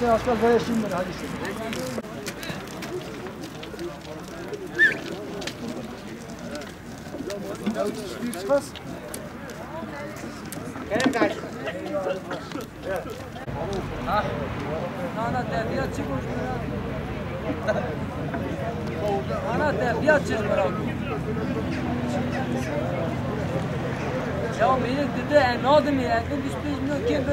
sen aşağı zaya şimdi hadi şimdi. Çıkmaz. Ana tebiyat çıkmış Ana tebiyat çıkmış Ya benim dedi en adım ya. 25 milyon kim